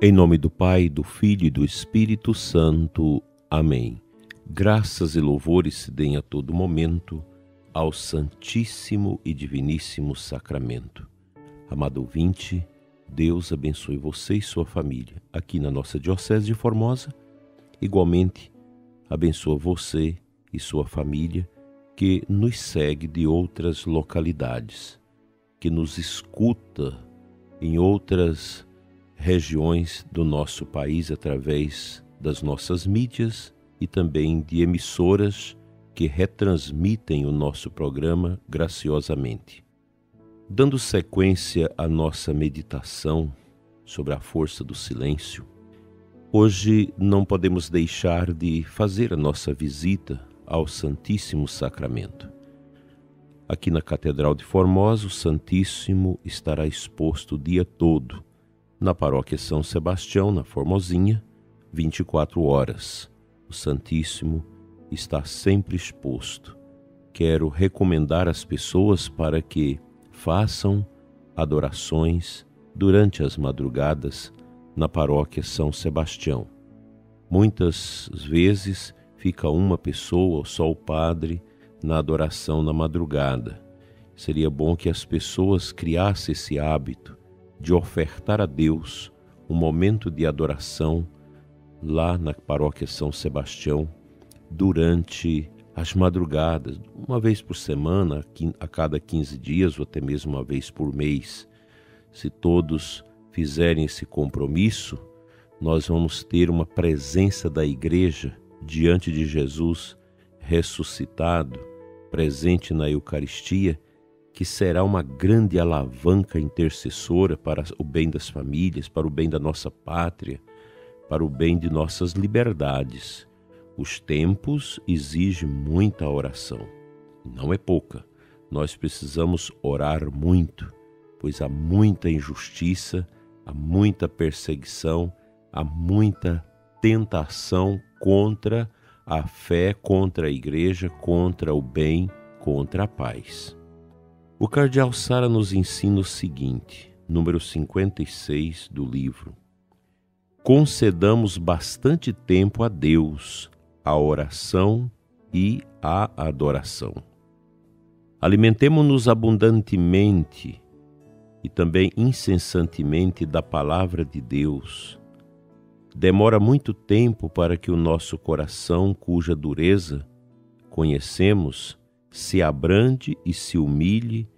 Em nome do Pai, do Filho e do Espírito Santo. Amém. Graças e louvores se deem a todo momento ao Santíssimo e Diviníssimo Sacramento. Amado ouvinte, Deus abençoe você e sua família aqui na nossa Diocese de Formosa. Igualmente, abençoa você e sua família que nos segue de outras localidades, que nos escuta em outras regiões do nosso país através das nossas mídias e também de emissoras que retransmitem o nosso programa graciosamente. Dando sequência à nossa meditação sobre a força do silêncio, hoje não podemos deixar de fazer a nossa visita ao Santíssimo Sacramento. Aqui na Catedral de Formosa, o Santíssimo estará exposto o dia todo na paróquia São Sebastião, na Formosinha, 24 horas. O Santíssimo está sempre exposto. Quero recomendar às pessoas para que façam adorações durante as madrugadas na paróquia São Sebastião. Muitas vezes fica uma pessoa, só o padre, na adoração na madrugada. Seria bom que as pessoas criassem esse hábito de ofertar a Deus um momento de adoração lá na paróquia São Sebastião durante as madrugadas, uma vez por semana, a cada 15 dias ou até mesmo uma vez por mês. Se todos fizerem esse compromisso, nós vamos ter uma presença da igreja diante de Jesus ressuscitado, presente na Eucaristia que será uma grande alavanca intercessora para o bem das famílias, para o bem da nossa pátria, para o bem de nossas liberdades. Os tempos exigem muita oração. Não é pouca. Nós precisamos orar muito, pois há muita injustiça, há muita perseguição, há muita tentação contra a fé, contra a igreja, contra o bem, contra a paz. O cardeal Sara nos ensina o seguinte, número 56 do livro: Concedamos bastante tempo a Deus, a oração e a adoração. Alimentemo-nos abundantemente e também incessantemente da palavra de Deus. Demora muito tempo para que o nosso coração, cuja dureza conhecemos, se abrande e se humilhe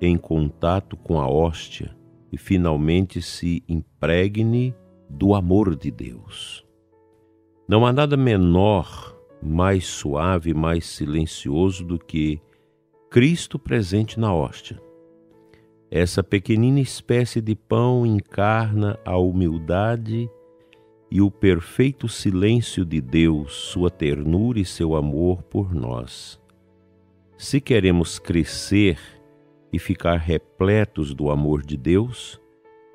em contato com a hóstia e finalmente se impregne do amor de Deus. Não há nada menor, mais suave, mais silencioso do que Cristo presente na hóstia. Essa pequenina espécie de pão encarna a humildade e o perfeito silêncio de Deus, sua ternura e seu amor por nós. Se queremos crescer e ficar repletos do amor de Deus,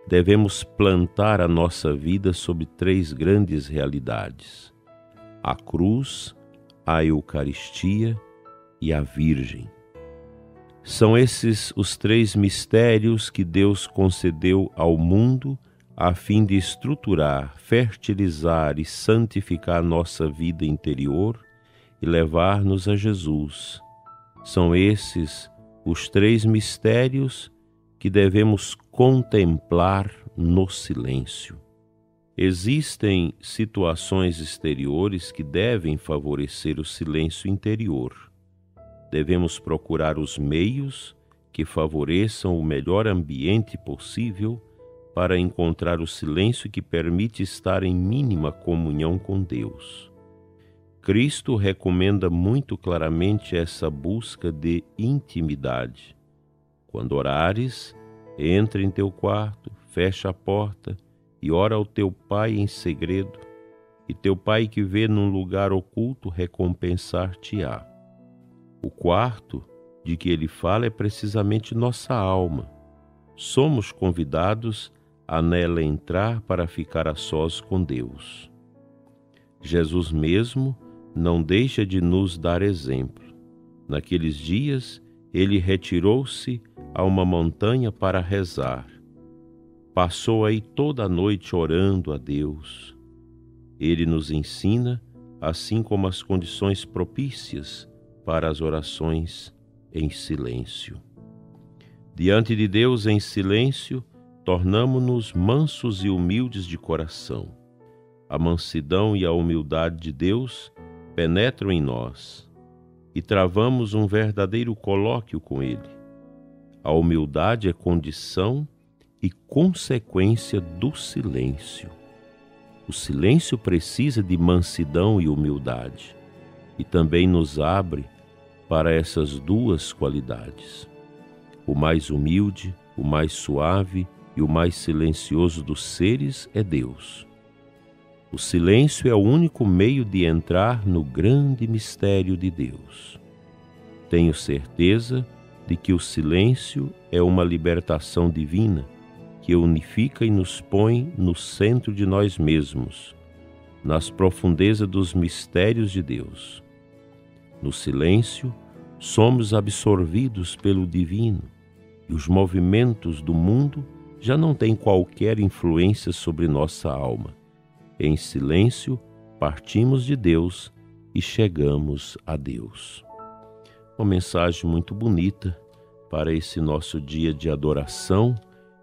devemos plantar a nossa vida sob três grandes realidades: a cruz, a Eucaristia e a Virgem. São esses os três mistérios que Deus concedeu ao mundo a fim de estruturar, fertilizar e santificar nossa vida interior e levar-nos a Jesus são esses os três mistérios que devemos contemplar no silêncio. Existem situações exteriores que devem favorecer o silêncio interior. Devemos procurar os meios que favoreçam o melhor ambiente possível para encontrar o silêncio que permite estar em mínima comunhão com Deus. Cristo recomenda muito claramente essa busca de intimidade. Quando orares, entra em teu quarto, fecha a porta e ora ao teu Pai em segredo, e teu Pai que vê num lugar oculto recompensar-te-á. O quarto de que ele fala é precisamente nossa alma. Somos convidados a nela entrar para ficar a sós com Deus. Jesus mesmo não deixa de nos dar exemplo. Naqueles dias, ele retirou-se a uma montanha para rezar. passou aí toda a noite orando a Deus. Ele nos ensina, assim como as condições propícias para as orações em silêncio. Diante de Deus em silêncio, tornamo-nos mansos e humildes de coração. A mansidão e a humildade de Deus penetram em nós e travamos um verdadeiro colóquio com Ele. A humildade é condição e consequência do silêncio. O silêncio precisa de mansidão e humildade e também nos abre para essas duas qualidades. O mais humilde, o mais suave e o mais silencioso dos seres é Deus. O silêncio é o único meio de entrar no grande mistério de Deus. Tenho certeza de que o silêncio é uma libertação divina que unifica e nos põe no centro de nós mesmos, nas profundezas dos mistérios de Deus. No silêncio, somos absorvidos pelo divino e os movimentos do mundo já não têm qualquer influência sobre nossa alma. Em silêncio, partimos de Deus e chegamos a Deus. Uma mensagem muito bonita para esse nosso dia de adoração,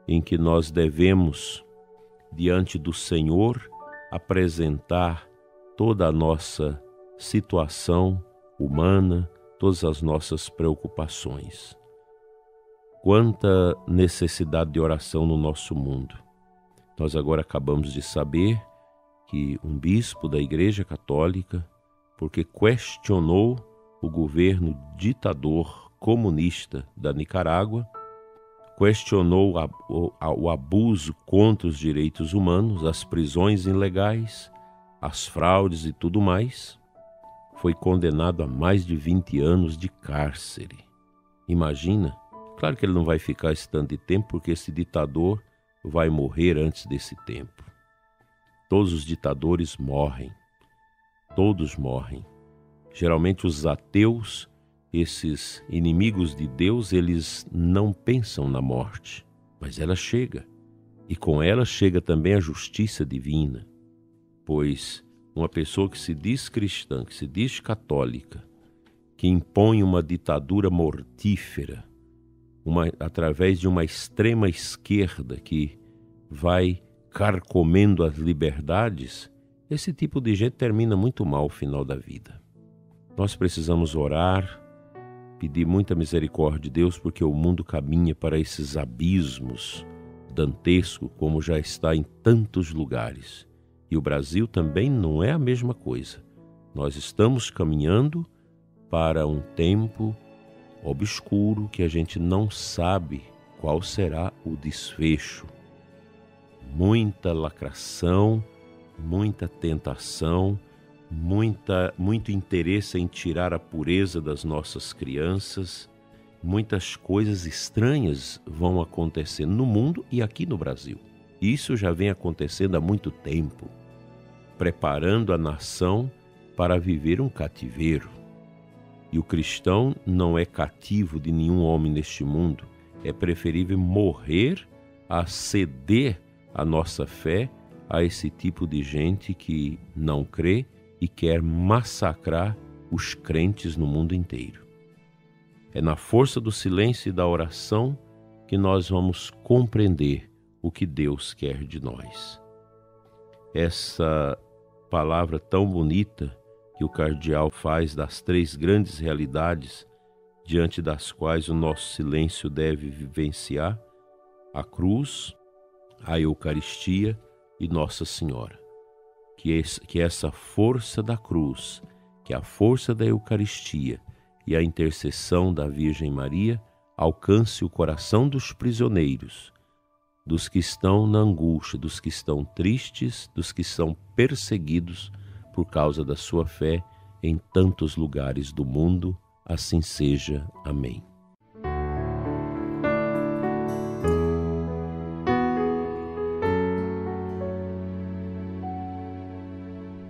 em que nós devemos, diante do Senhor, apresentar toda a nossa situação humana, todas as nossas preocupações. Quanta necessidade de oração no nosso mundo. Nós agora acabamos de saber que um bispo da Igreja Católica, porque questionou o governo ditador comunista da Nicarágua, questionou o, abuso contra os direitos humanos, as prisões ilegais, as fraudes e tudo mais, foi condenado a mais de 20 anos de cárcere. Imagina? Claro que ele não vai ficar esse tanto de tempo, porque esse ditador vai morrer antes desse tempo. Todos os ditadores morrem. Todos morrem. Geralmente os ateus, esses inimigos de Deus, eles não pensam na morte, mas ela chega. E com ela chega também a justiça divina, pois uma pessoa que se diz cristã, que se diz católica, que impõe uma ditadura mortífera, uma, através de uma extrema esquerda que vai carcomendo as liberdades, esse tipo de gente termina muito mal o final da vida. Nós precisamos orar, pedir muita misericórdia de Deus, porque o mundo caminha para esses abismos dantescos, como já está em tantos lugares. E o Brasil também não é a mesma coisa. Nós estamos caminhando para um tempo obscuro que a gente não sabe qual será o desfecho. Muita lacração, muita tentação, muita, muito interesse em tirar a pureza das nossas crianças. Muitas coisas estranhas vão acontecer no mundo e aqui no Brasil. Isso já vem acontecendo há muito tempo, preparando a nação para viver um cativeiro. E o cristão não é cativo de nenhum homem neste mundo. É preferível morrer a ceder a nossa fé a esse tipo de gente que não crê e quer massacrar os crentes no mundo inteiro. É na força do silêncio e da oração que nós vamos compreender o que Deus quer de nós. Essa palavra tão bonita que o cardeal faz das três grandes realidades diante das quais o nosso silêncio deve vivenciar: a cruz, a Eucaristia e Nossa Senhora. Que, esse, que essa força da cruz, que a força da Eucaristia e a intercessão da Virgem Maria alcance o coração dos prisioneiros dos que estão na angústia, dos que estão tristes, dos que são perseguidos por causa da sua fé em tantos lugares do mundo. Assim seja. Amém.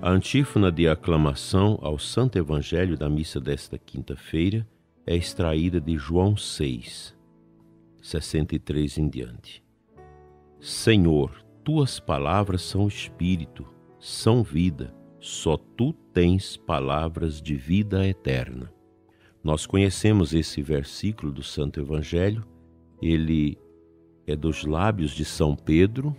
A antífona de aclamação ao Santo Evangelho da missa desta quinta-feira é extraída de João 6, 63 em diante. Senhor, tuas palavras são espírito, são vida, só tu tens palavras de vida eterna. Nós conhecemos esse versículo do Santo Evangelho, ele é dos lábios de São Pedro,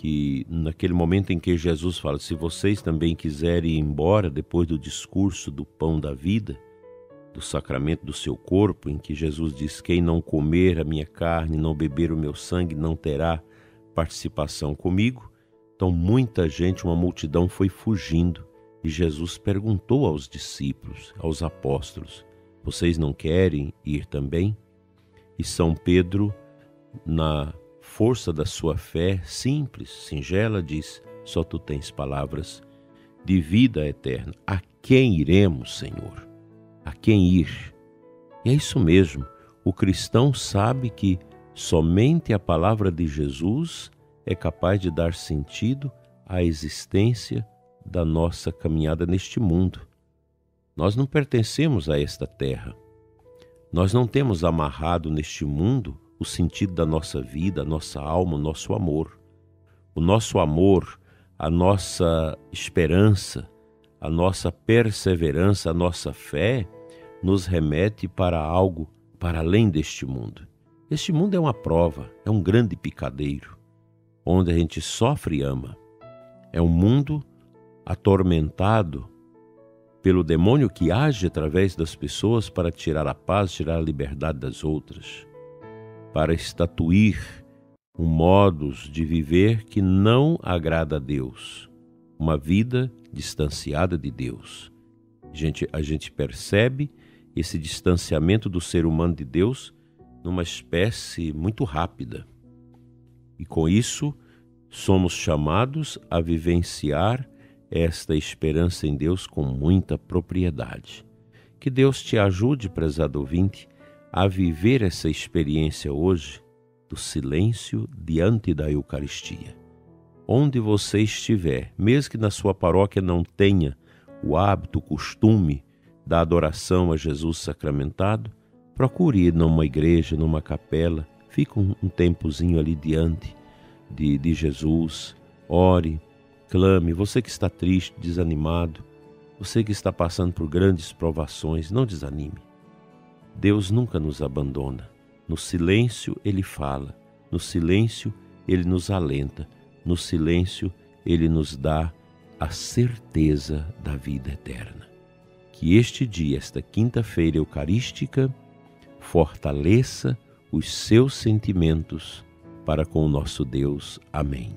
que naquele momento em que Jesus fala: Se vocês também quiserem ir embora depois do discurso do pão da vida, do sacramento do seu corpo, em que Jesus diz: Quem não comer a minha carne, não beber o meu sangue, não terá participação comigo. Então, muita gente, uma multidão foi fugindo e Jesus perguntou aos discípulos, aos apóstolos: Vocês não querem ir também? E São Pedro, na força da sua fé simples, singela, diz: Só tu tens palavras de vida eterna. A quem iremos, Senhor? A quem ir? E é isso mesmo. O cristão sabe que Somente a palavra de Jesus é capaz de dar sentido à existência da nossa caminhada neste mundo. Nós não pertencemos a esta terra. Nós não temos amarrado neste mundo o sentido da nossa vida, a nossa alma, o nosso amor. O nosso amor, a nossa esperança, a nossa perseverança, a nossa fé nos remete para algo para além deste mundo. Este mundo é uma prova, é um grande picadeiro, onde a gente sofre e ama. É um mundo atormentado pelo demônio que age através das pessoas para tirar a paz, tirar a liberdade das outras, para estatuir um modus de viver que não agrada a Deus, uma vida distanciada de Deus. A gente, a gente percebe esse distanciamento do ser humano de Deus numa espécie muito rápida. E com isso, somos chamados a vivenciar esta esperança em Deus com muita propriedade. Que Deus te ajude, prezado ouvinte, a viver essa experiência hoje do silêncio diante da Eucaristia. Onde você estiver, mesmo que na sua paróquia não tenha o hábito, o costume da adoração a Jesus sacramentado, Procure ir numa igreja, numa capela, fique um, um tempozinho ali diante de, de Jesus, ore, clame. Você que está triste, desanimado, você que está passando por grandes provações, não desanime. Deus nunca nos abandona. No silêncio ele fala, no silêncio ele nos alenta, no silêncio ele nos dá a certeza da vida eterna. Que este dia, esta quinta-feira eucarística, fortaleça os seus sentimentos para com o nosso Deus. Amém.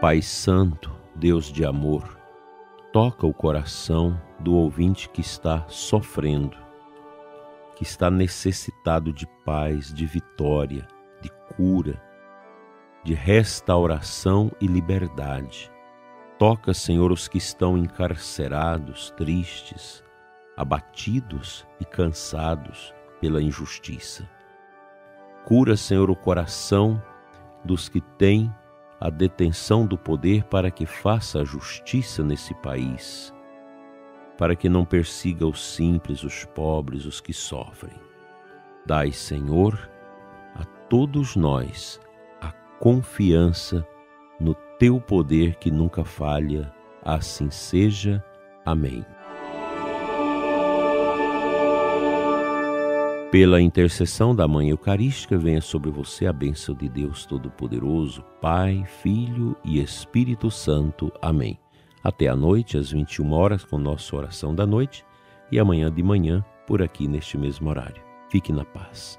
Pai Santo, Deus de amor, toca o coração do ouvinte que está sofrendo, que está necessitado de paz, de vitória, de cura, de restauração e liberdade. Toca, Senhor, os que estão encarcerados, tristes, abatidos e cansados pela injustiça. Cura, Senhor, o coração dos que têm a detenção do poder para que faça a justiça nesse país, para que não persiga os simples, os pobres, os que sofrem. Dai, Senhor, a todos nós a confiança no teu poder que nunca falha, assim seja. Amém. Pela intercessão da Mãe Eucarística, venha sobre você a bênção de Deus Todo-Poderoso, Pai, Filho e Espírito Santo. Amém. Até a noite, às 21 horas, com nossa oração da noite, e amanhã de manhã, por aqui neste mesmo horário. Fique na paz.